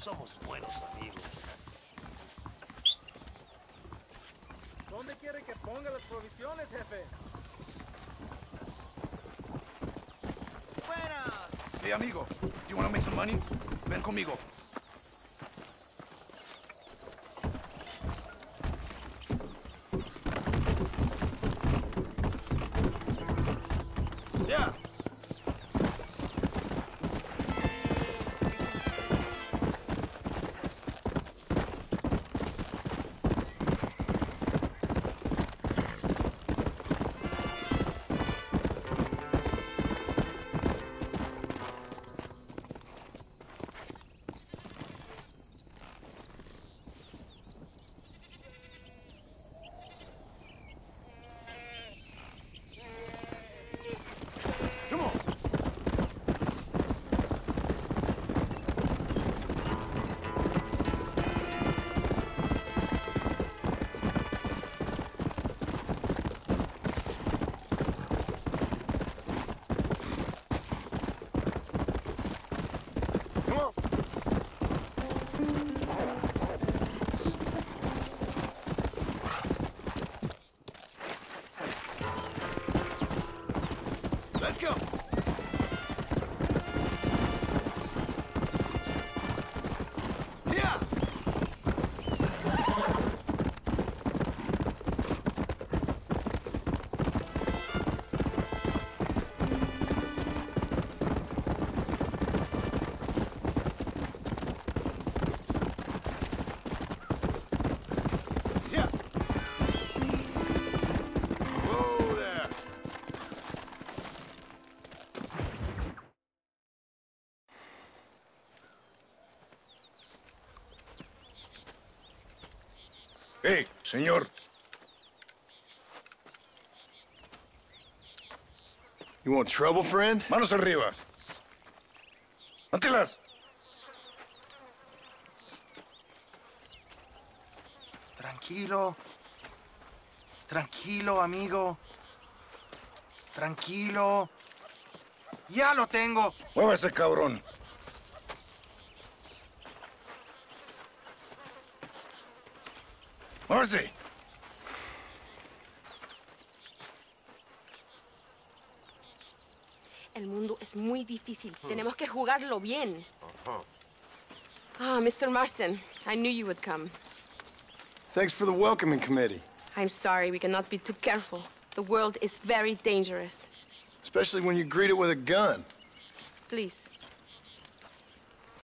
Somos buenos amigos. ¿Dónde quiere que ponga las provisiones, jefe? Hey, amigo, do you want to make some money? Ven conmigo. Let's go. Hey, señor. You want trouble, friend? Manos arriba. Antelas. Tranquilo. Tranquilo, amigo. Tranquilo. Ya lo tengo. Muévase, cabrón. Muévase. El mundo es muy difícil. Tenemos que jugarlo bien. Ah, Mr. Marston, I knew you would come. Thanks for the welcoming committee, I'm sorry, we cannot be too careful. The world is very dangerous. especially when you greet it with a gun. Please,